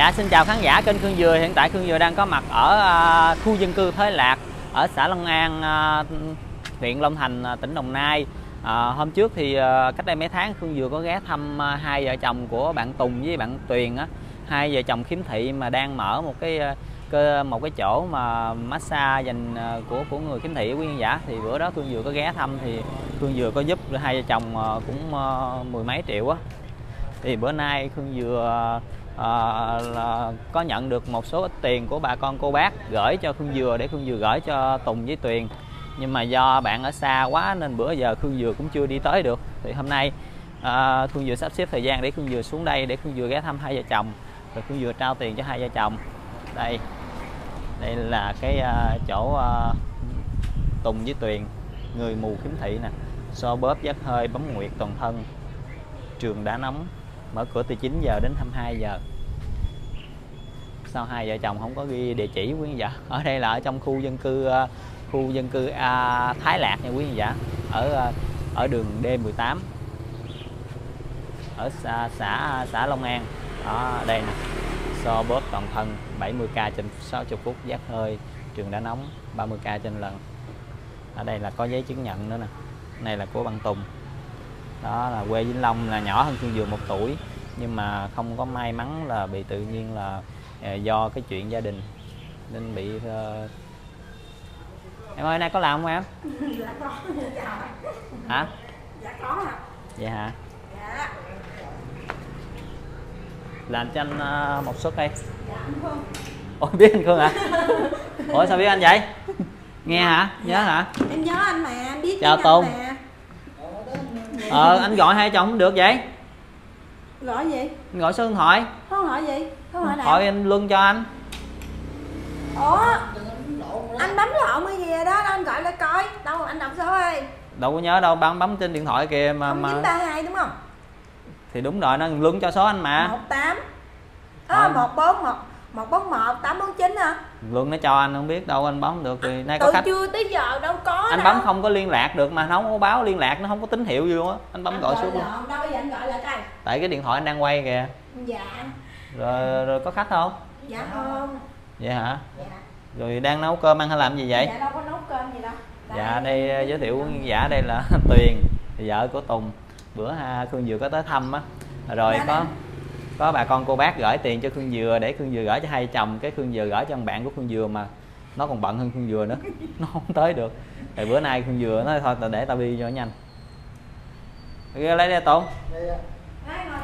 Dạ xin chào khán giả kênh Khương Dừa. Hiện tại Khương Dừa đang có mặt ở à, khu dân cư Thới Lạc Ở xã Long An, à, huyện Long Thành, à, tỉnh Đồng Nai. À, Hôm trước thì cách đây mấy tháng Khương Dừa có ghé thăm hai vợ chồng của bạn Tùng với bạn Tuyền á. Hai vợ chồng khiếm thị mà đang mở một cái cơ một cái chỗ mà massage dành của của người khiếm thị quý khán giả. Thì bữa đó Khương Dừa có ghé thăm thì Khương Dừa có giúp hai vợ chồng cũng mười mấy triệu á. Thì bữa nay Khương Dừa à, là có nhận được một số ít tiền của bà con cô bác gửi cho Khương Dừa để Khương Dừa gửi cho Tùng với Tuyền. Nhưng mà do bạn ở xa quá nên bữa giờ Khương Dừa cũng chưa đi tới được. Thì hôm nay à, Khương Dừa sắp xếp thời gian để Khương Dừa xuống đây để Khương Dừa ghé thăm hai vợ chồng. Rồi Khương Dừa trao tiền cho hai vợ chồng. Đây đây là cái à, chỗ à, Tùng với Tuyền người mù khiếm thị nè. So bóp giác hơi bấm nguyệt toàn thân. Trường đá nóng mở cửa từ 9 giờ đến 22 giờ sao hai vợ chồng không có ghi địa chỉ quý vị giả ở đây là ở trong khu dân cư ờ, khu dân cư à, Thái Lạc nha quý vị giả ở ờ, ở đường D18 ở xã xã, xã Long An. Đó đây nè. So bóp toàn thân 70k trên 60 phút giác hơi trường đá nóng 30k trên lần. Ở đây là có giấy chứng nhận nữa nè. Này là của Văn Tùng. Đó là quê Vĩnh Long là nhỏ hơn Khương Dừa một tuổi nhưng mà không có may mắn là bị tự nhiên là do cái chuyện gia đình nên bị ờ, em ơi nay có làm không em? Dạ có dạ hả? Dạ có ạ. Vậy hả? Dạ. Làm cho anh ờ, một suất đi dạ anh Phương. Ôi biết anh Khương hả? Ủa sao biết anh vậy? Nghe hả? Nhớ hả? Em nhớ anh mà em biết Chào Tùng. ờ anh gọi hai chồng không được vậy gọi gì? Anh gọi số điện thoại. Không hỏi gì? Không hỏi nào? Hỏi em luân cho anh. Ủa? Anh bấm lộn cái gì rồi đó? Anh gọi lại coi. Đâu anh đọc số ơi. Đâu có nhớ đâu bấm bấm trên điện thoại kìa mà không chín mà ba hai đúng không? Thì đúng rồi nó luân cho số anh mà. Một tám. Ờ một bốn một một bốn một tám bốn chín hả luân nó cho anh không biết đâu anh bấm được thì nay có khách. chưa tới giờ đâu có anh đâu. bấm không có liên lạc được mà nó không có báo liên lạc nó không có tín hiệu gì luôn á. Anh bấm Anh gọi xuống luôn. đâu bây giờ anh gọi lại coi. Tại cái điện thoại anh đang quay kìa. Dạ. Rồi rồi có khách không? Dạ không. Vậy hả? Dạ. Rồi đang nấu cơm ăn hay làm gì vậy? Dạ đâu có nấu cơm gì đâu. Dạ đây ờ, giới thiệu giả đây là tuyền vợ của tùng. Bữa ha khương dừa có tới thăm á. Rồi Dạ, có dạ có bà con cô bác gửi tiền cho khương dừa để khương dừa gửi cho hai chồng, cái khương dừa gửi cho thằng bạn của khương dừa mà nó còn bận hơn khương dừa nữa. Nó không tới được. Thì bữa nay khương dừa nó thôi để tao đi cho nhanh. Ghê lấy đây tốn.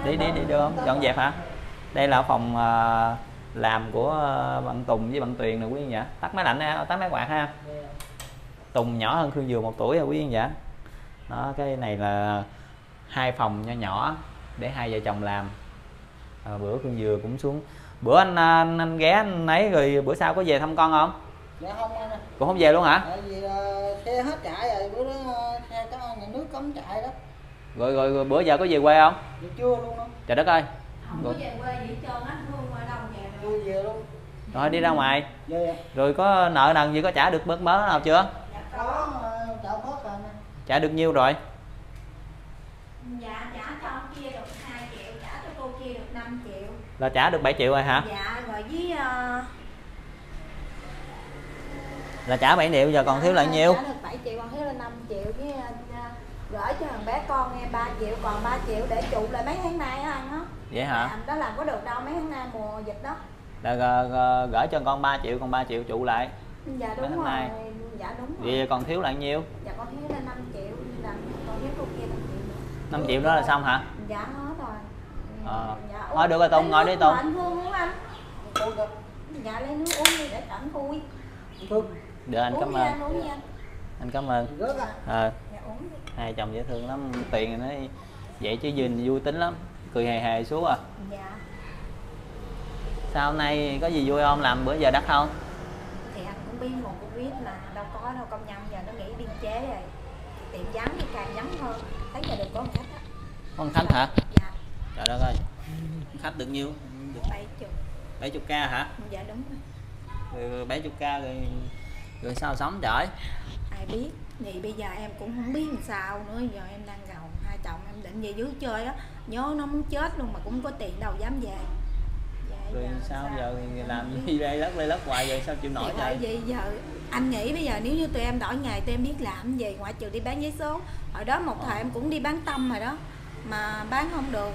Đi đi đi, được không? Dọn dẹp hả? Đây là phòng à, làm của à, bạn Tùng với bạn Tuyền nè, quý vị dạ tắt máy lạnh ha, tắt máy quạt ha. Tùng nhỏ hơn Khương Dừa một tuổi rồi quý vị dạ đó, cái này là hai phòng nho nhỏ để hai vợ chồng làm à, bữa Khương Dừa cũng xuống. Bữa anh, anh anh ghé anh ấy rồi bữa sau có về thăm con không? Dạ không anh ơi. cũng không về luôn hả? Tại vì ờ, xe hết chạy rồi bữa đó ờ, xe có nhà nước cấm chạy đó. Rồi, rồi, rồi bữa giờ có về quê không? Thì chưa luôn đâu trời đất ơi. Không có về quê gì hết trơn á Hương ở đâu về rồi. Chưa về luôn. Rồi đi ra ngoài. Dạ dạ. Rồi có nợ nần gì có trả được bớt mớ nào chưa? Dạ có chậu hết rồi trả được nhiêu rồi? Dạ trả cho ông kia được 2 triệu trả cho cô kia được 5 triệu là trả được 7 triệu rồi hả? Dạ rồi với ờ, là trả 7 triệu giờ còn thiếu lại nhiêu? trả được 7 triệu còn thiếu là 5 triệu với ờ, gửi cho thằng bé con nghe 3 triệu còn 3 triệu để trụ lại mấy tháng nay á anh á. Vậy hả? Làm đó làm có được đâu mấy tháng nay mùa dịch đó. Là ờ, gửi cho con 3 triệu còn 3 triệu trụ lại. Dạ đúng rồi nay. dạ đúng rồi. vậy còn thiếu lại nhiêu? Dạ con thiếu là 5 triệu là còn thiếu cô kia 5 triệu nữa. 5 triệu đó là xong hả? Dạ hết Ờ. dạ, Thôi được rồi, Tùng, ngồi đi, Tùng. dạ lấy nước uống đi để anh vui. Thương được anh cảm ơn. anh cảm ơn. Rớt à? Ờ. Dạ uống đi. Hai chồng dễ thương lắm tiền nó vậy chứ duyên vui tính lắm. Cười hề hề xuống à. Dạ. Sao hôm nay có gì vui không? Làm bữa giờ đắt không? Thì anh cũng biết nguồn covid là đâu có đâu công nhân giờ nó nghỉ biên chế rồi. Tiệm vắng thì càng vắng hơn. Thấy giờ được có một khách á. Con khánh hả? dạ trời đất ơi. Khách được nhiêu? Được bảy chục. 70 k hả? Dạ đúng rồi. Rồi 70 k rồi rồi sao sống trời? Ai biết. Thì bây giờ em cũng không biết làm sao nữa. Giờ em đang gầu hai chồng em định về dưới chơi á. Nhớ nó muốn chết luôn mà cũng có tiền đâu dám về. Dạ rồi giờ sao sao? giờ làm gì đây? Lất lây lất hoài giờ sao chịu nổi trời? vì giờ anh nghĩ bây giờ nếu như tụi em đổi nghề tụi em biết làm gì ngoại trừ đi bán giấy số. Hồi đó một thời Ờ. em cũng đi bán tâm rồi đó mà bán không được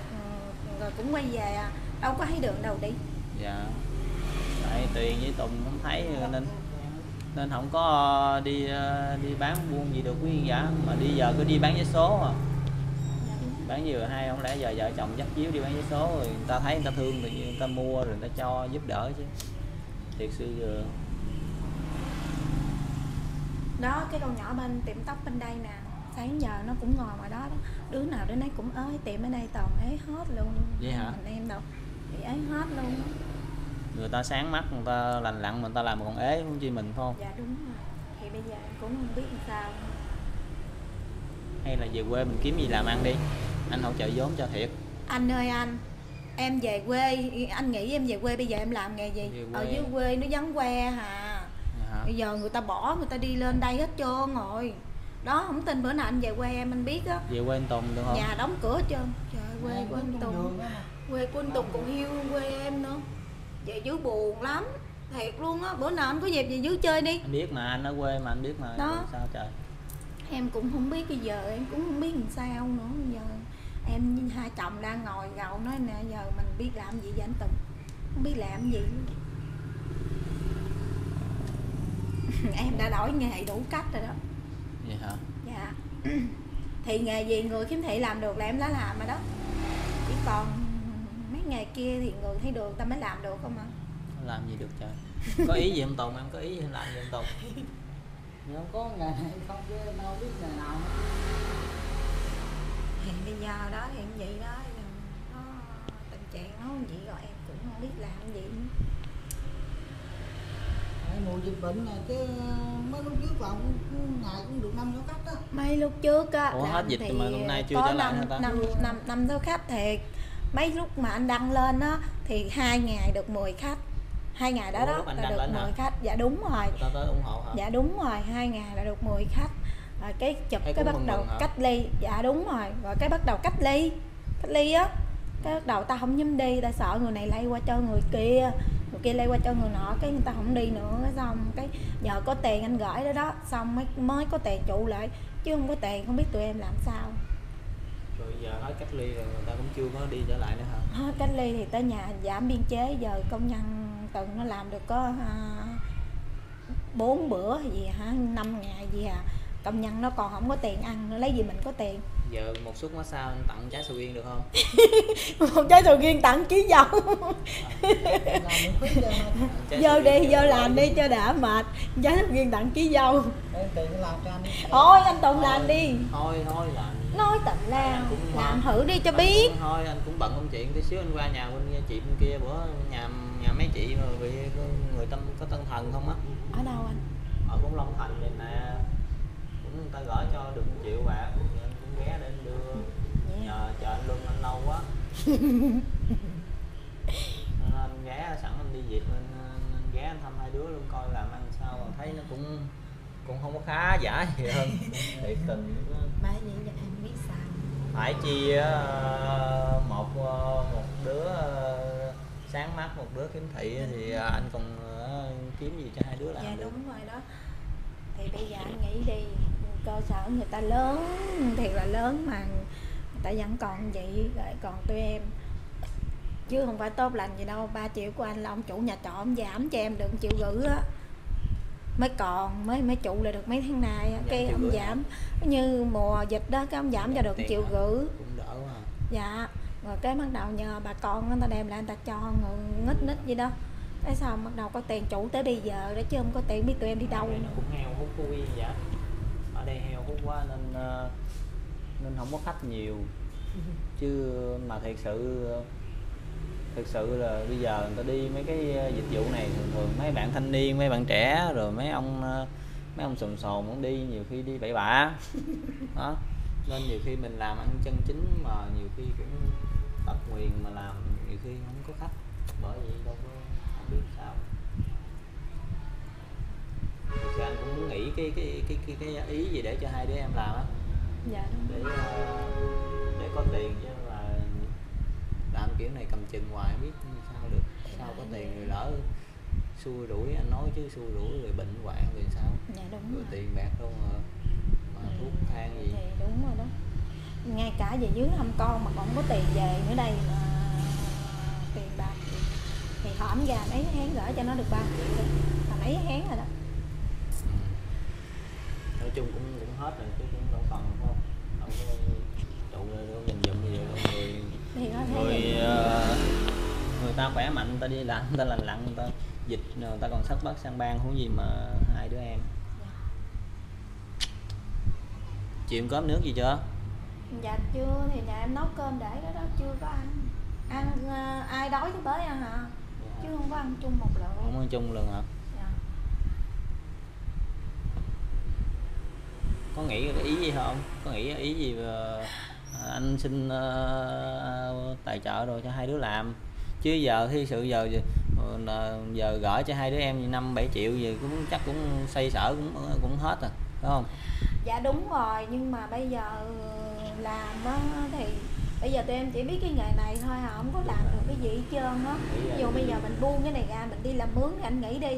rồi cũng quay về à. Đâu có thấy đường đâu đi. Dạ. Tại tiền với tùng không thấy nên nên không có đi đi bán buôn gì được quý giả. Mà đi giờ cứ đi bán vé số à. Bán vừa hay không lẽ giờ vợ chồng dắt chiếu đi bán vé số rồi người ta thấy người ta thương thì người ta mua rồi người ta cho giúp đỡ chứ. Thiệt sự vừa đó cái con nhỏ bên tiệm tóc bên đây nè sáng giờ nó cũng ngồi ngoài đó đó. Đứa nào đứa nấy cũng ới tiệm ở đây toàn ế hết luôn. Vậy hả? anh em đâu thì ế hết luôn á. người ta sáng mắt người ta lành lặn người ta làm còn ế không chi mình không? Dạ đúng rồi. Thì bây giờ em cũng không biết làm sao hay là về quê mình kiếm gì làm ăn đi. Anh hỗ trợ vốn cho thiệt. Anh ơi anh em về quê anh nghĩ em về quê bây giờ em làm nghề gì? Ở dưới quê nó vắng que hà. Dạ. bây giờ người ta bỏ người ta đi lên đây hết trơn rồi đó không tin bữa nào anh về quê em anh biết á. Về quê anh Tùng được không? Nhà đóng cửa hết trơn. Trời ơi, quê của anh Tùng. mà. quê của anh Tùng còn hiu quê em nữa. Về dưới buồn lắm thiệt luôn á. Bữa nào anh có dịp về dưới chơi đi. Anh biết mà anh ở quê mà anh biết mà. Đó. sao trời. Em cũng không biết bây giờ em cũng không biết làm sao nữa. Giờ em với hai chồng đang ngồi gầu nói nè giờ mình biết làm gì vậy anh Tùng? Không biết làm gì. Luôn. em đã đổi nghề đủ cách rồi đó vậy hả? Dạ. Thì nghề gì người khiếm thị làm được là em đã làm rồi đó. Chỉ còn mấy nghề kia thì người thấy đường ta mới làm được không ạ? Làm gì được trời. Có ý gì không Tùng em có ý gì làm gì không Tùng? Thì không có nghề này không chứ đâu biết nghề nào. Thì bây giờ đó thì em vậy đó nó tình trạng nó như vậy rồi em cũng không biết làm gì mùa dịch bệnh này chứ mấy lúc trước vào cũng- ngày cũng được năm sáu khách đó mấy lúc trước á Ủa, hết dịch thì mà hôm nay chưa trở lại năm hả ta? năm năm năm số khách thiệt mấy lúc mà anh đăng lên á thì hai ngày được 10 khách. Hai ngày đó Ủa, đó là được lên hả? 10 khách. Dạ đúng rồi. Ta tới ủng hộ hả? Dạ đúng rồi. Hai ngày là được 10 khách. Rồi cái chụp cái bắt mừng đầu mừng hả? cách ly. Dạ đúng rồi. Rồi cái bắt đầu cách ly. Cách ly á cái bắt đầu ta không dám đi ta sợ người này lây qua cho người kia người kia lây qua cho người nọ cái người ta không đi nữa xong cái nhờ có tiền anh gửi đó đó xong mới mới có tiền trụ lại chứ không có tiền không biết tụi em làm sao. Rồi giờ hết cách ly rồi người ta cũng chưa có đi trở lại nữa hả? Hết cách ly thì tới nhà giảm biên chế giờ công nhân tuần nó làm được có à, bốn bữa gì hả năm ngày gì à công nhân nó còn không có tiền ăn nó lấy gì mình có tiền giờ một suất massage anh tặng trái sầu riêng được không? Một trái sầu riêng tặng ký dầu vô sầu đi cho làm đi cho đã mệt. Trái sầu riêng tặng ký dầu thôi anh tùng làm đi. thôi thôi làm. Nói tận lao làm thử đi cho biết cũng- thôi anh cũng bận công chuyện tí xíu anh qua nhà bên chị bên kia bữa nhà nhà mấy chị mà bị người tâm có tâm thần không á? Ở đâu anh? Ở cũng Long Thành này nè cũng người ta gửi cho được 1 triệu bạc ghé để anh đưa. Nhờ chờ anh lương anh lâu quá. Nên anh ghé sẵn anh đi việc nên anh, ghé anh thăm hai đứa luôn coi làm ăn sao. Mà thấy nó cũng cũng không có khá giả gì hơn. Thiệt tình. Bà vậy là em biết sao. Phải chia ờ, một ờ, một đứa ờ, sáng mắt một đứa kiếm thị thì anh còn kiếm gì cho hai đứa làm dạ được. đúng rồi đó. Thì bây giờ anh nghĩ đi cơ sở người ta lớn thiệt là lớn mà người ta vẫn còn vậy lại còn tụi em. Chứ không phải tốt lành gì đâu ba triệu của anh là ông chủ nhà trọ ông giảm cho em được triệu rưỡi á. Mới còn mới mới trụ lại được mấy tháng nay. Giảm cái ông giảm như mùa dịch đó cái ông giảm cho được Tiền triệu rưỡi. Dạ rồi cái bắt đầu nhờ bà con người ta đem lại người ta cho người nghít nít gì đó. Cái sao bắt đầu có tiền chủ tới bây giờ đó chứ không có tiền biết tụi em đi đâu. nó cũng hút thú y vậy ở đây heo hút quá nên ờ, nên không có khách nhiều. Chứ mà thiệt sự thực sự là bây giờ người ta đi mấy cái ờ, dịch vụ này thường thường mấy bạn thanh niên mấy bạn trẻ rồi mấy ông ờ, mấy ông sồn sồn cũng đi nhiều khi đi bậy bạ. Đó. Nên nhiều khi mình làm ăn chân chính mà nhiều khi cũng tật nguyền mà làm nhiều khi không có khách. Bởi vậy đâu có không biết sao cũng muốn nghĩ cái cái cái cái, cái ý gì để cho hai đứa em làm á. Dạ. Đúng để ờ, để có tiền chứ mà làm kiểu này cầm chừng hoài biết sao được. Sao có tiền rồi lỡ xui rủi anh nói chứ xui rủi rồi bệnh hoạn rồi sao? Dạ đúng rồi rồi. tiền bạc đâu mà mà Ừ, thuốc thang gì. Thì đúng rồi đó. Ngay cả về dưới thăm con mà còn không có tiền về nữa đây mà tiền bạc thì, hỏm gà mấy tháng gửi cho nó được 3 triệu đi là mấy tháng rồi đó. Nói chung cũng cũng hết rồi chứ cũng đâu còn không đâu có trụ đâu dành dụm gì đâu. Người người vậy. ờ, người ta khỏe mạnh người ta đi làm người ta lành lặn người ta dịch người ta còn sắp bắt sang bang huống gì mà hai đứa em. Chiều cơm nước gì chưa? Dạ chưa. Thì nhà em nấu cơm để đó đó chưa có ăn. Ăn ờ, ai đói thì tới ăn hả? Chứ không có ăn chung một không lượng ăn chung lần hả dạ. Có nghĩ ý gì không? Có nghĩ ý gì ờ, anh xin ờ, tài trợ rồi cho hai đứa làm? Chứ giờ thì sự giờ ờ, giờ gửi cho hai đứa em năm bảy triệu gì cũng chắc cũng xây sở cũng cũng hết rồi phải không? Dạ đúng rồi. Nhưng mà bây giờ làm á thì bây giờ tụi em chỉ biết cái nghề này thôi à không có làm được cái gì hết trơn á. Dụ bây giờ mình buông cái này ra mình đi làm mướn thì anh nghĩ đi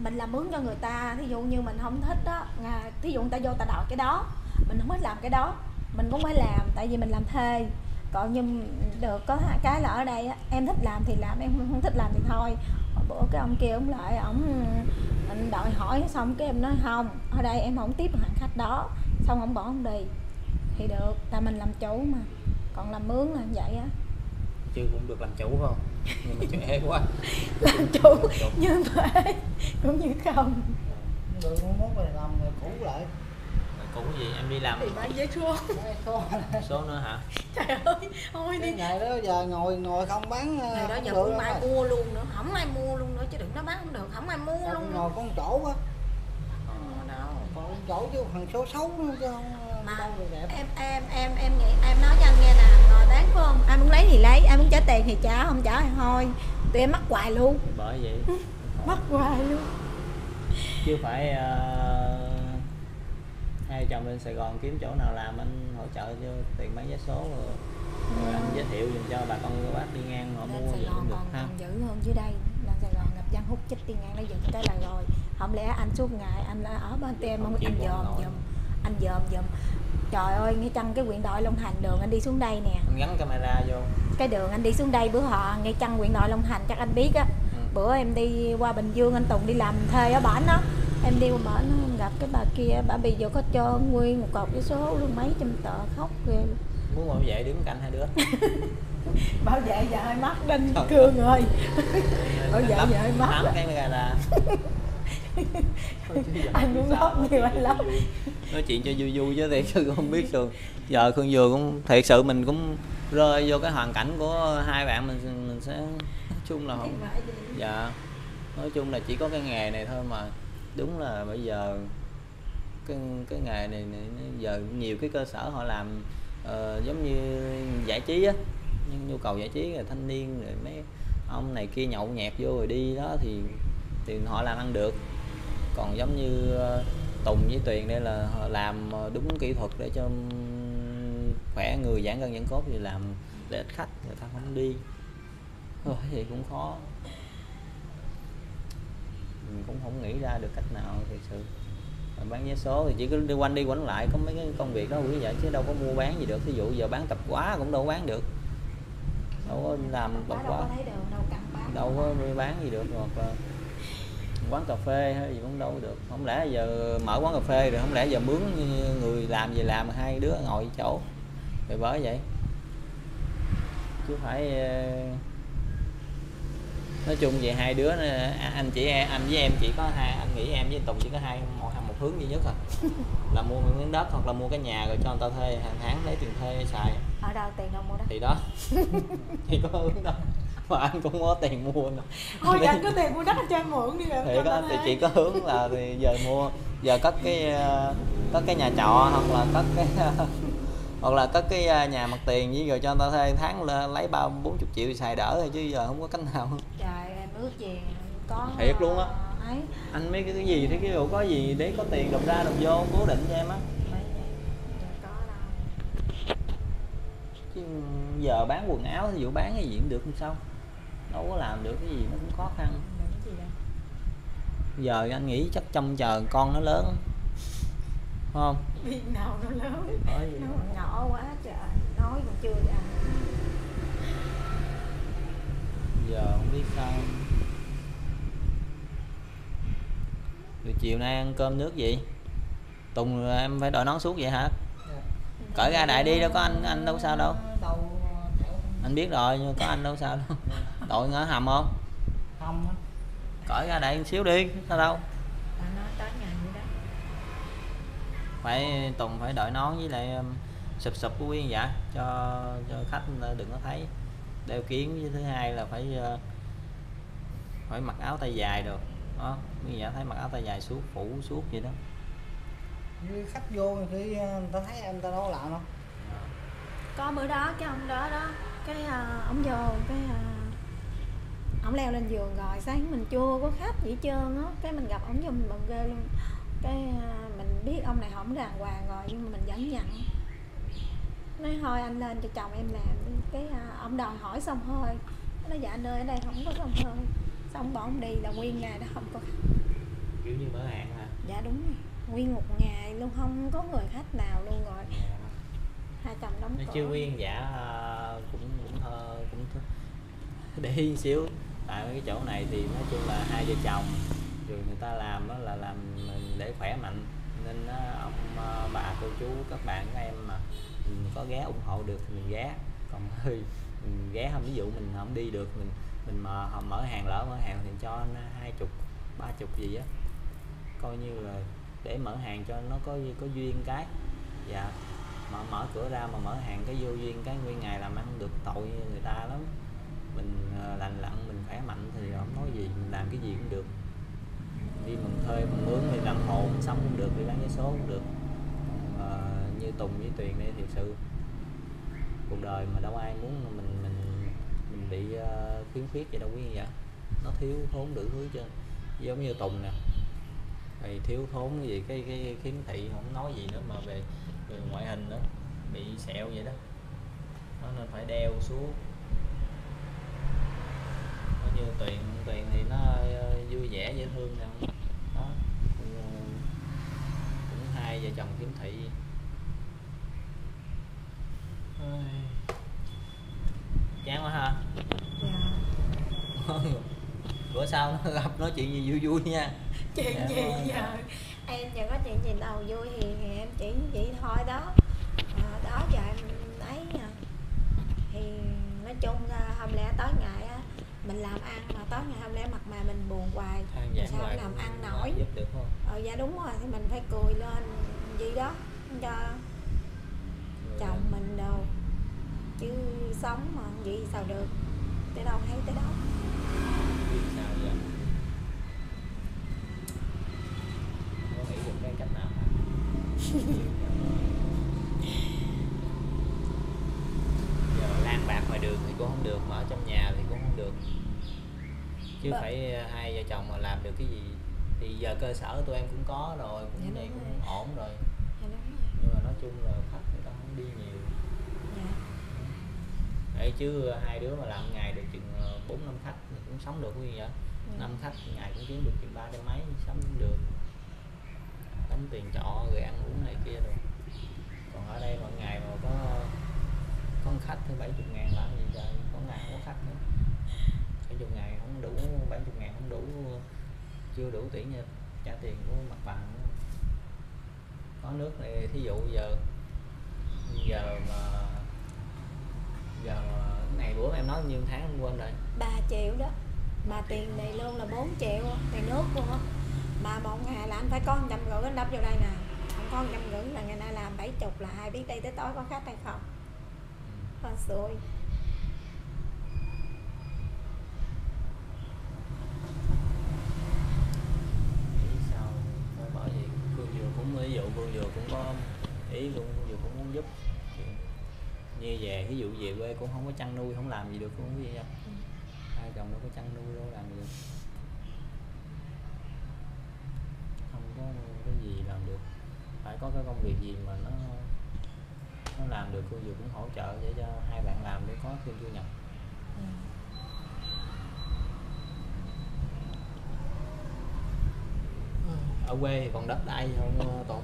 mình làm mướn cho người ta thí dụ như mình không thích đó à, thí dụ người ta vô ta đòi cái đó mình không thích làm cái đó mình cũng phải làm tại vì mình làm thuê còn nhưng được có cái là ở đây á, em thích làm thì làm em không thích làm thì thôi. Hồi bữa cái ông kia ông lại ông mình đòi hỏi xong cái em nói không ở đây em không tiếp hàng khách đó xong ông bỏ ông đi. Thì được tại mình làm chủ mà còn làm mướn là vậy á. Chứ cũng được làm chủ không? Nhưng mà chuyện ế quá. Làm chủ như vậy cũng như không. Được mốt rồi làm rồi cũ lại. Cũng gì? Em đi làm bán giấy số Cái số số nữa hả? Trời ơi thôi đi. Ngày đó giờ ngồi ngồi không bán ờ, ngày đó không giờ đâu ai mà. mua luôn nữa. Không ai mua luôn nữa chứ đừng nói bán không được không ai mua luôn. ngồi con chỗ á Ờ, con chỗ chứ thằng số xấu nữa chứ không ờ, mà em em em em nghĩ em nói cho anh nghe nè bán phải không? Ai muốn lấy thì lấy ai muốn trả tiền thì trả không trả thì thôi. Tụi em mắc hoài luôn. Bởi vậy. Mắc hoài luôn. Chứ phải ờ, hai chồng lên Sài Gòn kiếm chỗ nào làm anh hỗ trợ cho tiền bán vé số rồi, rồi anh giới thiệu dùm cho bà con cô bác đi ngang họ mua Sài Gòn còn, ha. còn dữ hơn dưới đây. Lên Sài Gòn gặp dân hút chích đi ngang nó dựng cái là rồi. Không lẽ anh suốt ngày anh ở bên tem anh dòm dùm anh dòm dùm trời ơi ngay chân cái huyện đội Long Thành đường anh đi xuống đây nè. Anh gắn camera vô. Cái đường anh đi xuống đây bữa họ ngay chân huyện đội Long Thành chắc anh biết á. Ừ. bữa em đi qua Bình Dương anh Tùng đi làm thuê ở bển đó. Em đi qua bển gặp cái bà kia bà bị vô có cho nguyên một cọc cái số luôn mấy trăm tờ khóc ghê. Muốn bảo vệ đứng cạnh hai đứa. Bảo vệ giờ hơi mắt đinh cương ơi. bảo vệ giờ hơi mắt đó. cái camera anh muốn nói nhiều chuyện anh vui. nói chuyện cho vui vui chứ thiệt sự không biết được. Giờ khương dừa cũng thiệt sự mình cũng rơi vô cái hoàn cảnh của hai bạn mình mình sẽ nói chung là không dạ. Nói chung là chỉ có cái nghề này thôi mà. Đúng là bây giờ cái cái nghề này, này giờ nhiều cái cơ sở họ làm ờ, giống như giải trí á. Nhưng nhu cầu giải trí là thanh niên rồi mấy ông này kia nhậu nhẹt vô rồi đi đó thì thì họ làm ăn được còn giống như ờ, Tùng với Tuyền đây là làm ờ, đúng kỹ thuật để cho khỏe người giãn gân giãn cốt thì làm để ít khách người ta không đi. Thôi thì cũng khó. Mình cũng không nghĩ ra được cách nào thực sự. Mà bán vé số thì chỉ cứ đi quanh đi quẩn lại có mấy cái công việc đó quý vậy chứ đâu có mua bán gì được. Ví dụ giờ bán tập quá cũng đâu có bán được. Đâu có làm tập đâu quá. có đâu bán. Đâu có bán gì được hoặc là quán cà phê hay gì cũng đâu được. Không lẽ giờ mở quán cà phê rồi không lẽ giờ mướn người làm về làm hai đứa ngồi chỗ rồi bởi vậy? Chứ phải ờ, nói chung về hai đứa à, anh chỉ anh với em chỉ có hai anh nghĩ em với Tùng chỉ có hai một một hướng duy nhất à là mua miếng đất hoặc là mua cái nhà rồi cho người ta thuê hàng tháng lấy tiền thuê xài. Ở đâu tiền đâu mua đó? Thì đó. Chỉ có hướng đó mà anh cũng có tiền mua nữa. Thôi giờ anh có tiền mua đất anh cho em mượn đi rồi thì có thì chỉ có hướng là thì giờ mua giờ cất cái ờ, cất cái nhà trọ hoặc là cất cái hoặc là cất cái ờ, nhà mặt tiền với rồi cho người ta thuê tháng là lấy ba bốn chục triệu xài đỡ thôi chứ giờ không có cách nào. Trời em ước gì có Thiệt luôn á. ờ, ấy. Anh mấy cái, cái gì thì cái dụ có gì để có tiền đồng ra đồng vô cố định cho em á. Giờ chứ bán quần áo ví dụ bán cái gì cũng được không sao đâu có làm được cái gì nó cũng khó khăn. Giờ anh nghĩ chắc trông chờ con nó lớn không? Biết nào nó lớn. Nó còn nhỏ quá trời nói còn chưa ra. Giờ không biết sao. Rồi chiều nay ăn cơm nước gì? Tùng em phải đội nón suốt vậy hả? Cởi ra đại đi đâu có anh anh đâu sao đâu. Anh biết rồi nhưng có anh đâu sao đâu đội ngỡ hầm không? Không á. Cởi ra đại một xíu đi sao đâu? Ta nói tới ngày vậy đó. Phải tùng phải đội nón với lại um, sụp sụp của quyên dạ cho cho khách đừng có thấy. Đeo kiến với thứ hai là phải uh, phải mặc áo tay dài được đó quyên dạ thấy mặc áo tay dài suốt phủ suốt vậy đó. Như khách vô khi người ta thấy em ta đâu có làm đâu có bữa đó cái ông đó đó cái uh, ông vô cái uh, ông leo lên giường rồi sáng mình chưa có khách gì trơn á. Cái mình gặp ông vô mình mừng ghê luôn. Cái uh, mình biết ông này không đàng hoàng rồi nhưng mà mình vẫn nhận. Nói thôi anh lên cho chồng em làm cái uh, ông đòi hỏi xong hơi nó dạ anh ơi ở đây không có xong hơi xong bỏ ông đi là nguyên ngày đó không có khách. Kiểu như mở hàng hả? Dạ đúng rồi. Nguyên một ngày luôn không có người khách nào luôn rồi. Hai chồng đóng cửa. chứ quyên dạ cũng cũng thơ cũng để xíu tại cái chỗ này thì nói chung là hai vợ chồng rồi người ta làm đó là làm để khỏe mạnh. Nên đó, ông ờ, bà cô chú các bạn các em mà mình có ghé ủng hộ được thì mình ghé. Còn hơi mình ghé không ví dụ mình không đi được mình mình mà họ mở hàng lỡ mở hàng thì cho hai chục ba chục gì á. Coi như là để mở hàng cho nó có có duyên cái. Dạ mà mở cửa ra mà mở hàng cái vô duyên cái nguyên ngày làm ăn được tội người ta lắm. Mình ờ, lành lặn khỏe mạnh thì không nói gì mình làm cái gì cũng được. Đi mừng thuê mừng mướn thì làm hồ mình sống cũng được đi bán vé số cũng được. À, như Tùng với Tuyền đây thiệt sự cuộc đời mà đâu ai muốn mình mình mình bị uh, khiếm khuyết vậy đâu quý vậy nó thiếu thốn đủ thứ chứ giống như Tùng nè. Thì thiếu thốn cái gì cái cái khiếm thị không nói gì nữa mà về, về ngoại hình nữa bị sẹo vậy đó. Nó nên phải đeo xuống tuyền tuyền thì nó ờ, vui vẻ dễ thương nè. Đó. Cũng, ờ, hai vợ chồng khiếm thị. Chán quá ha. Dạ. bữa sau nó gặp nói chuyện gì vui vui nha. Chuyện Dạ, gì vâng. giờ? Em chẳng có chuyện gì đâu vui thì em chỉ vậy thôi đó. À, đó giờ em ấy à. thì nói chung hôm lẽ tối ngày mình làm ăn mà tối ngày hôm lẽ mặt mà mình buồn hoài. Giảng sao hoài làm ăn nổi? giúp được không? Ờ dạ đúng rồi thì mình phải cười lên gì đó cho chồng mình đâu chứ sống mà gì sao được. Tới đâu hay tới đó biết sao giờ có nghĩ được cái cách nào hả? giờ lan bạc ngoài đường thì cũng không được mà ở trong nhà thì cũng không được chứ Vâng. phải ờ, hai vợ chồng mà làm được cái gì thì giờ cơ sở tụi em cũng có rồi Dạ, cũng đây đúng cũng ổn rồi. Dạ đúng rồi. Nhưng mà nói chung là khách người ta không đi nhiều. Dạ. Đấy chứ hai đứa mà làm ngày được chừng ờ, bốn năm khách thì cũng sống được vị vậy? Dạ. năm khách ngày cũng kiếm được chừng ba trăm mấy sống được. Đóng tiền trọ rồi ăn uống này kia rồi. Còn ở đây mỗi ngày mà có có khách thì bảy chục ngàn làm gì trời có ngày không có khách nữa chục ngàn không đủ bảy chục ngàn không đủ chưa đủ tiền nha trả tiền của mặt bằng. Có nước này thí dụ giờ giờ mà giờ mà này bữa em nói nhiêu tháng em quên rồi. 3 triệu đó. Mà tiền này luôn là 4 triệu tiền nước luôn á. Mà một ngày là anh phải có trăm rưỡi anh đắp vô đây nè. Không có trăm rưỡi là ngày nay làm bảy chục là ai biết đây tới tối có khách hay không. Con xui nghĩ sao thôi bởi vậy Phương Dừa cũng Phương Dừa cũng có ý cũng Phương Dừa cũng muốn giúp. Như về ví dụ về quê cũng không có chăn nuôi không làm gì được không có gì đâu. Ừ. hai chồng đâu có chăn nuôi đâu làm gì được. Không có cái gì làm được. Phải có cái công việc gì mà nó nó làm được Phương Dược cũng hỗ trợ để cho hai bạn làm để có thêm thu nhập. Ừ. ở quê thì còn đất đai gì không ờ, Tuấn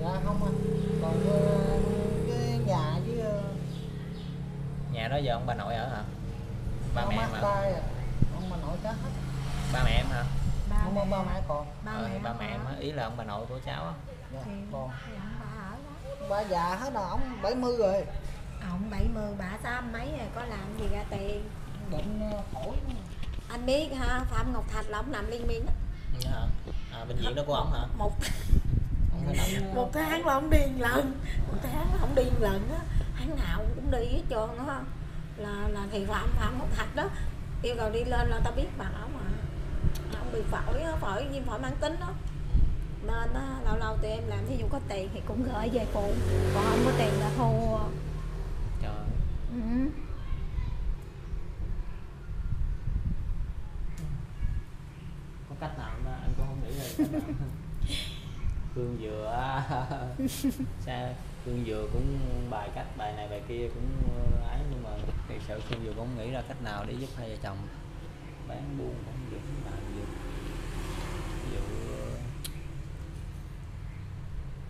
dạ không anh còn ờ, cái nhà với ờ, nhà đó giờ ông bà nội ở hả? Ba mẹ em hả ba à. ông bà nội chết hết. Ba mẹ em hả? Ba không ba ba mẹ còn. Ba ờ, mẹ ba mẹ em đó. á ý là ông bà nội của cháu á. Dạ, thì còn. thì ông bà ở đó. Ba già hết rồi ông 70 rồi. Ông 70 bà sáu mấy rồi có làm gì ra tiền? Bệnh phổi anh biết ha phạm ngọc thạch là ông làm liên miên á Dạ. Hả à, bệnh viện đó của ông hả? Một ông phải nằm một tháng là ông đi một lần. Một tháng là ông đi một lần á. Tháng nào cũng đi hết trơn á. Là là thì phạm phạm ngọc thạch đó. Yêu cầu đi lên là tao biết bà ông mà. Ông bị phổi á phổi viêm phổi mãn tính đó nên á, lâu lâu tụi em làm thí dụ có tiền thì cũng gửi về phụ. Còn không có tiền là thua. Trời. Ừ. có cách nào không ta anh được Phương vừa sao? Phương vừa cũng bài cách bài này bài kia cũng ờ, ấy nhưng mà thật sự Phương vừa cũng nghĩ ra cách nào để giúp hai vợ chồng bán buôn cũng được làm được. Ví dụ ờ,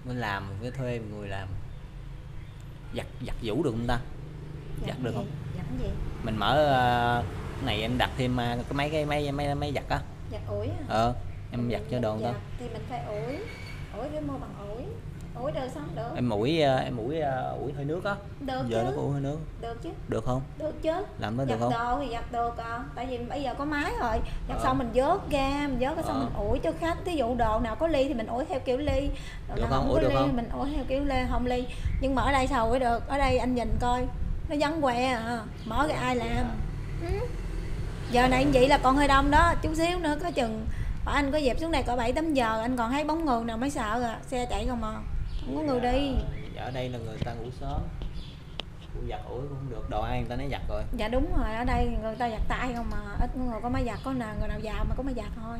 mình làm mình phải thuê người làm. Giặt giặt vũ được không ta? Giặt được gì? không? Giặt gì? Mình mở cái này em đặt thêm ờ, cái mấy cái mấy mấy mấy giặt á. Giặt ủi à? ờ em giặt cho đồ người ta Giặt thì mình phải ủi ủi cái mua bằng ủi ủi đâu sống được. Em mũi ờ, em mũi ờ, ủi hơi nước á. Được giờ chứ nó có ủi hơi nước. Được chứ. Được không? Được chứ. Làm nó được giặt không? đồ thì giặt được à tại vì bây giờ có máy rồi. Giặt Ờ. xong mình vớt ra mình vớt xong Ờ. mình ủi cho khách. Thí dụ đồ nào có ly thì mình ủi theo kiểu ly. Đồ Được nào không? không Ủi có được ly không? mình ủi theo kiểu ly không ly. Nhưng mà ở đây sao ủi được? Ở đây anh nhìn coi. Nó vắng que à. Mở cái ai làm? Ừ. giờ này vậy là còn hơi đông đó. Chút xíu nữa có chừng Bảo anh có dẹp xuống này cỡ bảy tám giờ anh còn thấy bóng người nào mới sợ à xe chạy không à không có người đi. Dạ, ở đây là người ta ngủ sớm Ngủ giặt ủi cũng không được đồ ăn người ta nói giặt rồi. Dạ đúng rồi ở đây người ta giặt tay không mà ít người có máy giặt có nào người nào giàu mà có máy giặt thôi.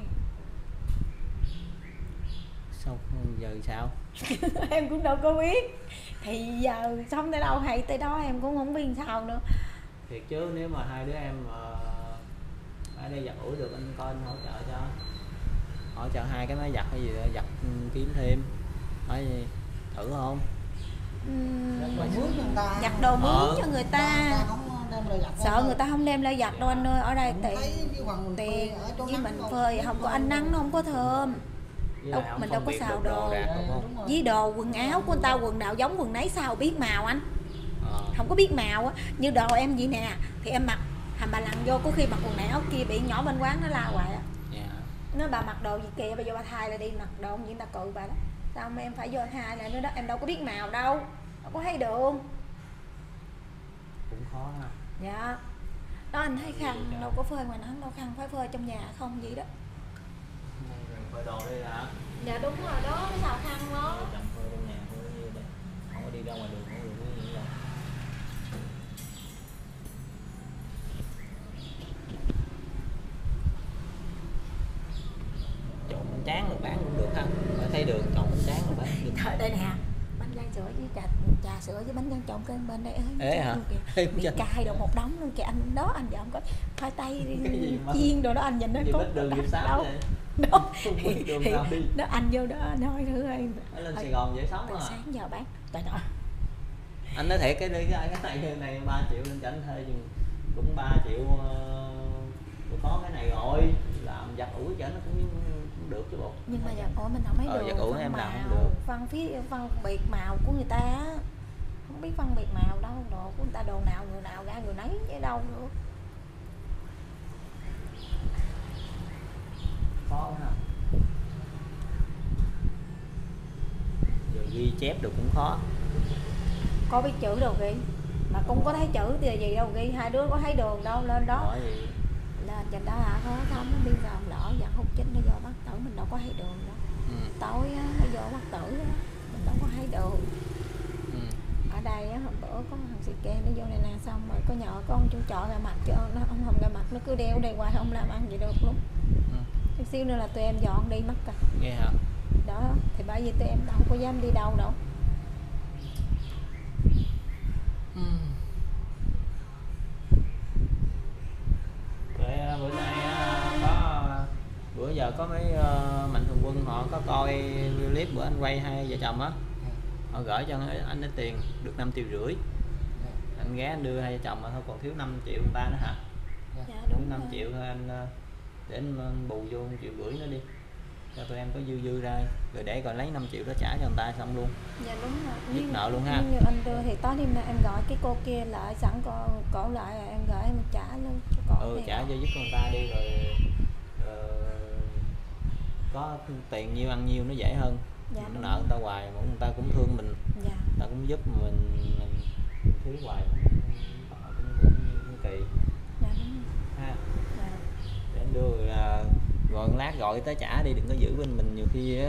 Sao giờ sao? Em cũng đâu có biết thì giờ xong tới đâu hay tới đó em cũng không biết sao nữa. Thiệt chứ nếu mà hai đứa em mà ở đây giặt ủi được anh coi anh hỗ trợ cho hỗ trợ hai cái máy giặt hay gì đó giặt ừ, kiếm thêm. Nói gì? Thử không? Ta. giặt đồ mướn Ờ. cho người người ta giặt sợ người ta không đem lên giặt đâu anh ơi ở đây tiền cái tiền phơi ở chỗ với mình không? phơi không có ánh nắng nó không có thơm. Đâu, lại mình đâu có xào đồ. với đồ quần áo của người ta quần nào giống quần nấy sao biết màu anh. Ờ. Không có biết màu á. Như đồ em vậy nè thì em mặc hàm bà lằn vô có khi mặc quần áo kia bị nhỏ bên quán nó la hoài á nó bà mặc đồ gì kìa bà vô bà thay là đi mặc đồ gì ta cự bà đó. Sao mà em phải vô thay lại nữa đó em đâu có biết màu đâu đâu có thấy đường. Cũng khó ha. Dạ. Đó anh thấy khăn đâu có phơi ngoài nắng đâu khăn phải phơi trong nhà không gì đó. Phơi đồ đây hả? Dạ đúng rồi đó cái xào khăn đó. Như không có đi ra ngoài đường tráng được bán cũng được ha. Mà thấy đường trộn bánh tráng là bán được. Trời đây nè bánh rang sữa với trà trà sữa với bánh rang trộn cái bên đây ơi. Ế chết hả? kìa. Ê, bị cay đồ một đống luôn kìa anh đó anh giờ không có khoai tây mà- chiên đồ đó anh nhìn nó có đường đâu. đó thì- đi. đó anh vô đó nói thử ở lên Ơi, Sài Gòn dễ sống à. sáng giờ bán trời ơi anh nói thiệt cái cái cái này cái này 3 triệu lên cho anh thuê cũng 3 triệu cũng có cái này rồi làm giặt ủi cho nó cũng, cũng được chứ bộ nhưng mà giặt ủi mình không thấy Ờ, được giặt ủi phân em làm không màu, được. phân phía phân biệt màu của người ta á. không biết phân biệt màu đâu đồ của người ta đồ nào người nào ra người nấy chứ đâu nữa. Khó ha giờ ghi chép được cũng khó. Có biết chữ đâu ghi. Mà cũng có thấy chữ thì gì đâu ghi hai đứa có thấy đường đâu lên đó. Bởi vì lên trên đó hả? Có không nó đi vào lỡ dặn hút chính nó vô bắt tử mình đâu có thấy đường đâu. Ừ, tối á nó vô bắt tử á mình đâu có thấy đường. Ừ. ở đây á hôm bữa có thằng xì ke nó vô này nè xong rồi có nhỏ có ông chủ trọ ra mặt cho nó ông không ra mặt nó cứ đeo đây hoài không làm ăn gì được luôn. Ừ. chút xíu nữa là tụi em dọn đi mất cả nghe hả? Đó thì bởi vì tụi em đâu có dám đi đâu đâu. Vậy à, bữa nay à, có bữa giờ có mấy mạnh thường quân họ có coi clip bữa anh quay hai vợ chồng á. Họ gửi cho anh cái tiền được 5 triệu rưỡi. Anh ghé anh đưa hai vợ chồng mà thôi còn thiếu 5 triệu người ta nữa hả? Dạ thiếu đúng 5 rồi. triệu thôi anh để anh bù vô 1 triệu rưỡi nữa đi. Cho tụi em có dư dư ra rồi để còn lấy 5 triệu đó trả cho người ta xong luôn. Dạ đúng rồi. Dứt nợ luôn ha. như anh đưa thì tối đêm nay em gọi cái cô kia lại sẵn cô cổ lại rồi em gửi em trả luôn cho cổ ừ trả cho giúp người ta đi rồi ờ, có tiền nhiêu ăn nhiêu nó dễ hơn. Dạ, nó nợ người ta hoài mà người ta cũng thương mình. Dạ. Người ta cũng giúp mình mình, mình thiếu hoài cũng, cũng, cũng, cũng kỳ. Dạ đúng rồi. Ha. Dạ. để anh đưa là rồi lát gọi tới trả đi đừng có giữ bên mình nhiều khi á,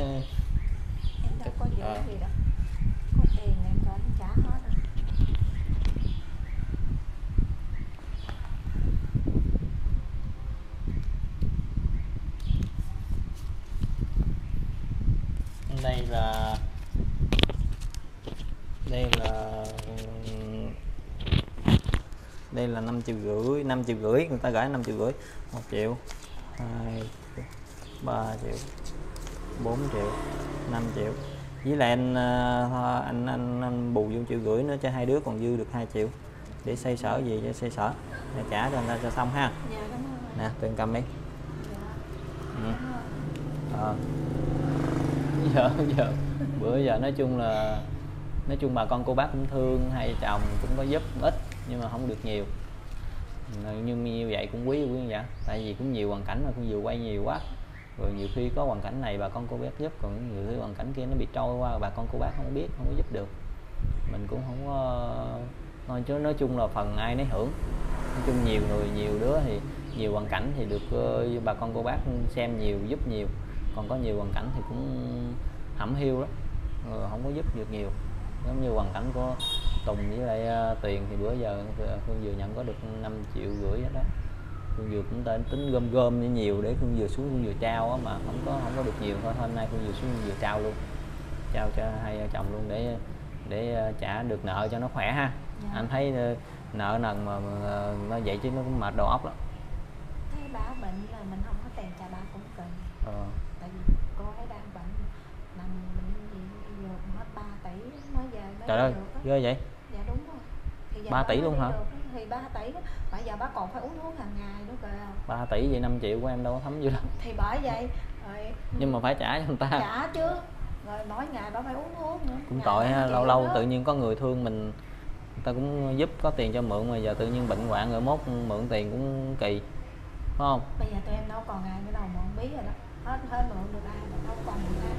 em đâu có giữ Ờ. gì đâu. Có tiền em gọi em trả hết rồi. Đây là đây là đây là 5 triệu rưỡi 5 triệu rưỡi người ta gửi 5 triệu rưỡi 1 triệu 2 3 triệu 4 triệu 5 triệu. Với lại anh ờ, anh anh, anh bù vô triệu rưỡi nữa cho hai đứa còn dư được 2 triệu. Để xây sở gì cho xây sở. Để trả cho người ta cho xong ha. Dạ nè em cầm đi. Dạ ừ. Ờ. giờ giờ bữa giờ nói chung là nói chung bà con cô bác cũng thương vợ chồng cũng có giúp ít nhưng mà không được nhiều nhưng như vậy cũng quý quý vậy dạ? tại vì cũng nhiều hoàn cảnh mà cũng vừa quay nhiều quá. Rồi nhiều khi có hoàn cảnh này bà con cô bác giúp còn nhiều khi hoàn cảnh kia nó bị trôi qua bà con cô bác không biết không có giúp được. Mình cũng không có nói chứ nói chung là phần ai nấy hưởng. Nói chung nhiều người nhiều đứa thì nhiều hoàn cảnh thì được ờ, bà con cô bác xem nhiều giúp nhiều. Còn có nhiều hoàn cảnh thì cũng hẩm hiu lắm. Ờ, không có giúp được nhiều. Giống như hoàn cảnh của Tùng với lại ờ, Tuyền thì bữa giờ Phương vừa nhận có được 5 triệu rưỡi hết đó Phương vừa cũng tên tính gom gom như nhiều để Phương vừa xuống Phương vừa trao á mà không có không có được nhiều thôi. Hôm nay Phương vừa xuống Phương vừa trao luôn. Trao cho hai vợ chồng luôn để để ờ, trả được nợ cho nó khỏe ha. Dạ. anh thấy ờ, nợ nần mà, mà ờ, nó vậy chứ nó cũng mệt đầu óc lắm. Thấy bà bệnh là mình không có tiền trả bà cũng cần. Ờ. tại vì cô ấy đang bệnh nằm bệnh viện hết 3 tỷ mới về mới trời ơi ghê vậy thì giờ 3 bà tỷ luôn hả? thì 3 tỷ đó. Bây giờ bà còn phải uống thuốc hàng ngày nữa kìa. 3 tỷ vậy 5 triệu của em đâu có thấm dữ lắm thì bởi vậy rồi nhưng mà phải trả cho người ta. Trả chứ. Rồi mỗi ngày bà phải uống thuốc nữa. Cũng Ngày tội ha lâu lâu tự nhiên có người thương mình người ta cũng giúp có tiền cho mượn mà giờ tự nhiên bệnh hoạn rồi mốt mượn tiền cũng kỳ phải không? Bây giờ tụi em đâu còn ai nữa đâu mượn bí rồi đó. Hết hết mượn được ai mà đâu còn mượn ai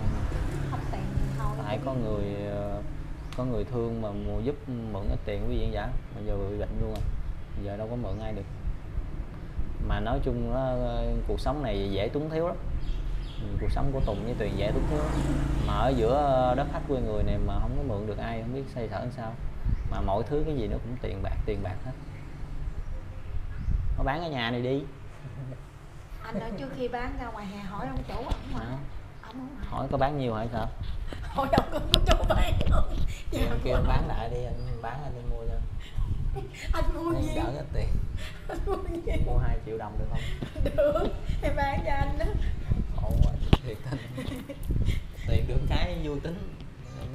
hết tiền thì thôi. Phải có người ờ, có người thương mà mua giúp mượn ít tiền quý vị giả. Mà giờ bị bệnh luôn rồi. Giờ đâu có mượn ai được. Mà nói chung nó cuộc sống này dễ túng thiếu lắm. Cuộc sống của Tùng với Tuyền dễ túng thiếu lắm. mà ở giữa đất khách quê người này mà không có mượn được ai không biết xoay sở sao. Mà mọi thứ cái gì nó cũng tiền bạc tiền bạc hết. Nó bán cái nhà này đi. Anh nói trước khi bán ra ngoài hè hỏi ông chủ ông mà Hả? Ông hỏi có bán nhiều hay sao? Hỏi đâu có chỗ bán không thì anh kêu anh bán lại đi anh bán anh đi mua cho. Anh mua Em gì? đỡ hết tiền. Anh mua gì? Mua 2 triệu đồng được không? Được em bán cho anh đó. Khổ quá thiệt tình. Tiền được cái vui tính.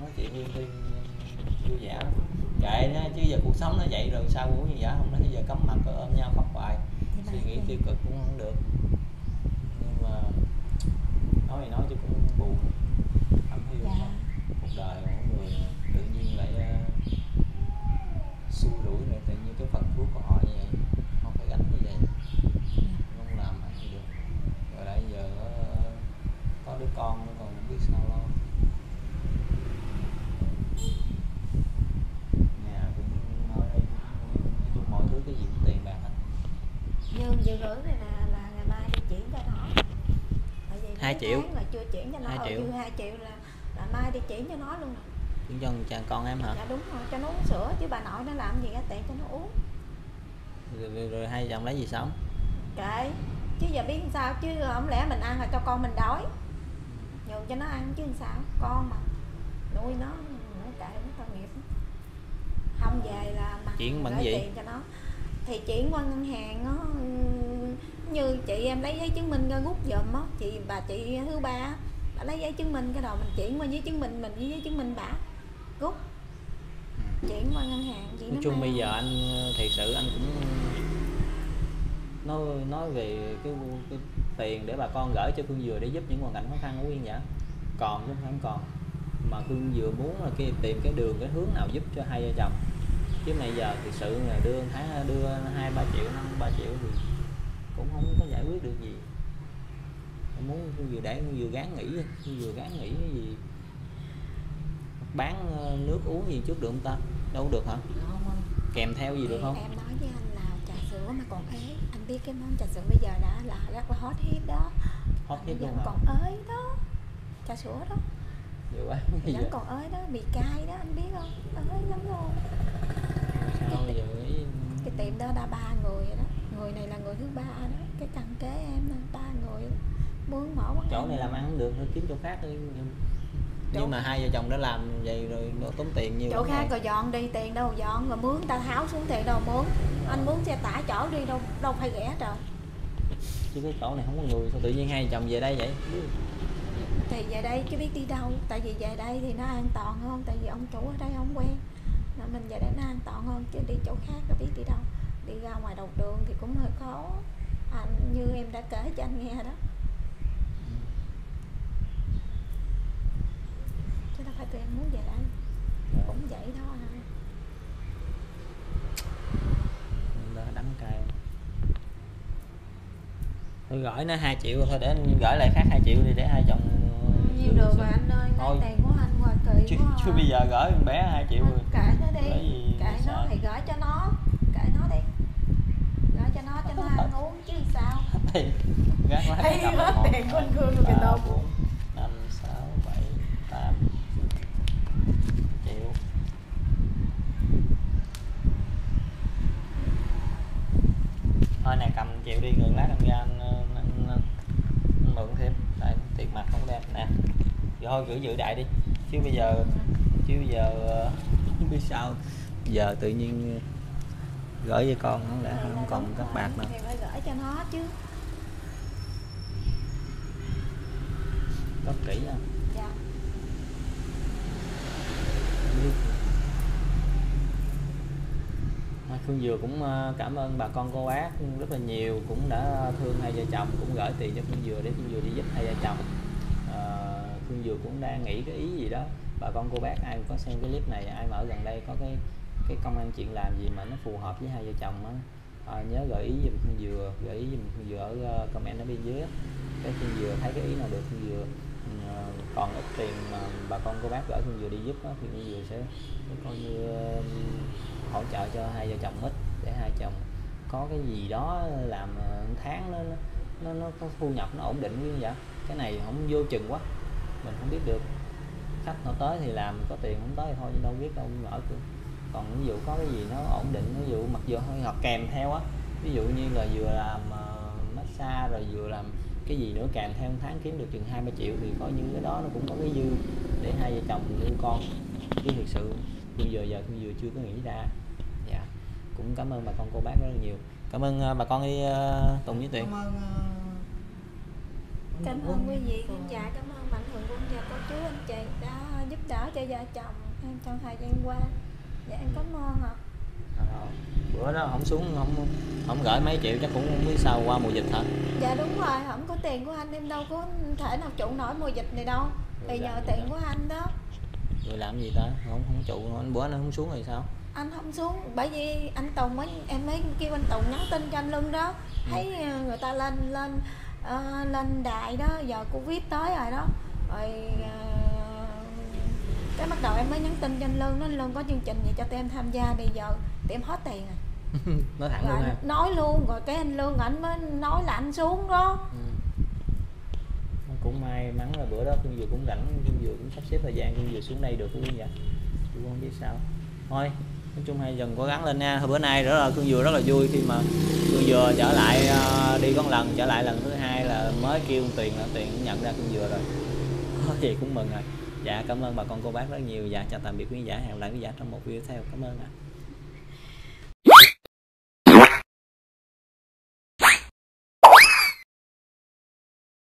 Nói chuyện vui vui vui vẻ kệ nó chứ giờ cuộc sống nó vậy rồi sao cũng như vậy không nói giờ cấm mặt rồi ôm nhau khóc hoài. Suy nghĩ tiêu cực cũng không được nói thì nói chứ cũng buồn. Thầm hiu dạ. cuộc đời của người tự nhiên lại uh, xui rủi lại tự nhiên cái phần phước của họ như vậy. Không phải gánh như vậy. Không làm ăn gì được. Rồi lại giờ ờ, có đứa con nữa còn không biết sao lo. Nhà cũng đây cũng- nói chung mọi thứ cái gì cũng tiền bạc hết. Dương dự rưỡi này là là ngày mai đi chuyển cho nó tại vì Hai triệu. mà chưa chuyển cho nó Hai ở triệu. dư 2 triệu là là mai đi chuyển cho nó luôn rồi. chuyển cho chàng con em hả dạ đúng rồi cho nó uống sữa chứ bà nội nó làm gì ra tiện cho nó uống rồi, rồi, rồi hai chồng lấy gì sống kệ chứ giờ biết sao chứ không lẽ mình ăn là cho con mình đói nhường cho nó ăn chứ sao con mà nuôi nó nó kệ nó tội nghiệp không về là mặt Chuyển bằng gì? cho nó thì chuyển qua ngân hàng nó như chị em lấy giấy chứng minh ra rút giùm á chị bà chị thứ ba á, bà lấy giấy chứng minh cái đầu mình chuyển qua giấy chứng minh mình với giấy chứng minh bả rút chuyển qua ngân hàng chị nói nó chung bây giờ anh ờ, thiệt sự anh cũng nói nói về cái, cái tiền để bà con gửi cho Phương Dừa để giúp những hoàn cảnh khó khăn của Nguyên Nhã còn chứ không còn. Mà Phương Dừa muốn là cái tìm cái đường cái hướng nào giúp cho hai vợ chồng. Chứ bây giờ thực sự là đưa tháng đưa hai ba triệu năm ba triệu thì cũng không có giải quyết được gì. Em muốn Phương Dừa để Phương Dừa gán nghỉ Phương Dừa gán nghỉ cái gì? Bán ờ, nước uống gì trước được không ta? Đâu được hả? Không anh kèm theo gì được không? em nói với anh là trà sữa mà còn ế. Anh biết cái món trà sữa bây giờ đã là rất là hot hit đó. Hot hit luôn còn ế đó. Trà sữa đó. Nhiều quá vẫn giờ còn ế đó bị cay đó anh biết không? Ế lắm luôn sao giờ ý cái tiệm đó đã ba người rồi đó người này là người thứ ba đó. Cái căn kế em là ba người muốn mở quán chỗ này làm ăn không được thôi kiếm chỗ khác đi. Chỗ- nhưng mà hai vợ chồng đã làm vậy rồi nó tốn tiền nhiều chỗ khác rồi. dọn đi tiền đâu dọn rồi mướn ta tháo xuống tiền đâu mướn. Anh muốn xe tải chở đi đâu đâu phải rẻ trời. Chứ cái chỗ này không có người sao tự nhiên hai vợ chồng về đây vậy? Thì về đây chứ biết đi đâu tại vì về đây thì nó an toàn hơn tại vì ông chủ ở đây không quen. Mình về đây nó an toàn hơn chứ đi chỗ khác rồi biết đi đâu đi ra ngoài đầu đường thì cũng hơi khó. Anh như em đã kể cho anh nghe đó. Chứ đâu phải tụi em muốn về đây cũng vậy thôi à. Đó, đắng cay thôi gửi nó 2 triệu thôi để anh gửi lại khác 2 triệu đi để hai chồng nhiều đường mà anh ơi lấy tiền của anh hoài kỳ chứ, à. chứ bây giờ gửi con bé 2 triệu rồi. kệ nó đi kệ nó thì gửi cho nó kệ nó đi gửi cho nó cho nó ăn uống chứ sao? Thì gác quá Thấy hết tiền của anh Cương rồi kìa bốn, năm sáu bảy tám triệu. Thôi này cầm triệu đi rồi lát anh ra anh, anh, anh, anh mượn thêm. Tại tiền mặt không đem nè Vậy thôi gửi dự đại đi. Chứ bây giờ chứ bây giờ ờ, biết sao. Giờ tự nhiên gửi cho con nó đã không còn các bạc phải gửi cho nó chứ. Có kỹ không dạ. Phương Dừa cũng ờ, cảm ơn bà con cô bác rất là nhiều cũng đã thương hai vợ chồng cũng gửi tiền cho Phương Dừa để Phương Dừa đi giúp hai vợ chồng. Ờ, Phương Dừa cũng đang nghĩ cái ý gì đó. Bà con cô bác ai có xem cái clip này ai mà ở gần đây có cái cái công ăn chuyện làm gì mà nó phù hợp với hai vợ chồng á. À, nhớ gợi ý giùm Phương Dừa gợi ý giùm Phương Dừa ở ờ, comment ở bên dưới cái Phương Dừa thấy cái ý nào được Phương Dừa ừ, còn ít tiền mà bà con cô bác gửi Phương Dừa đi giúp á thì Phương Dừa sẽ coi như hỗ trợ cho hai vợ chồng ít để hai chồng có cái gì đó làm ờ, tháng nó nó nó, có thu nhập nó ổn định như vậy. Cái này không vô chừng quá mình không biết được. Khách họ tới thì làm có tiền không tới thì thôi đâu biết đâu mở cửa còn ví dụ có cái gì nó ổn định ví dụ mặc dù hơi hoặc kèm theo á ví dụ như là vừa làm ờ, massage rồi vừa làm cái gì nữa kèm theo một tháng kiếm được chừng hai ba triệu thì coi như cái đó nó cũng có cái dư để hai vợ chồng nuôi con. Chứ thực sự bây giờ giờ tôi vừa chưa có nghĩ ra. Dạ cũng cảm ơn bà con cô bác rất là nhiều. Cảm ơn ờ, bà con đi ờ, tùng với tiền cảm ơn cảm ơn quý vị khán giả cảm ơn mạnh thường quân và cô chú anh chị đã giúp đỡ cho vợ chồng em trong thời gian qua dạ em cảm ơn ạ. Ờ, bữa đó không xuống không không gửi mấy triệu chắc cũng không biết sao qua mùa dịch hả? Dạ đúng rồi không có tiền của anh em đâu có thể nào trụ nổi mùa dịch này đâu. Thì nhờ tiền đó. của anh đó. Rồi làm gì ta? Không không trụ anh bữa nó không xuống rồi sao? Anh không xuống bởi vì anh Tùng mới em mới kêu anh Tùng nhắn tin cho anh Lưng đó. Thấy ờ, người ta lên lên ờ, lên đài đó giờ Covid tới rồi đó. Rồi ờ, cái bắt đầu em mới nhắn tin cho anh Lương nó anh Lương có chương trình gì cho tụi em tham gia bây giờ tụi em hết tiền rồi. Nói thẳng rồi luôn anh nói luôn rồi cái anh Lương ảnh mới nói là anh xuống đó. Ừ. Cũng may mắn là bữa đó Phương Dừa cũng rảnh Phương Dừa cũng sắp xếp thời gian Phương Dừa xuống đây được cũng vậy. Tôi không biết sao. Thôi nói chung hai dần cố gắng lên nha. Bữa nay rất là Phương Dừa rất là vui khi mà Phương Dừa trở lại ờ, đi con lần trở lại lần thứ hai là mới kêu tiền là tiền cũng nhận ra Phương Dừa rồi. Thôi vậy cũng mừng rồi dạ cảm ơn bà con, cô bác rất nhiều. Dạ chào tạm biệt quý giả. Hẹn gặp lại quý giả trong một video tiếp theo. Cảm ơn ạ.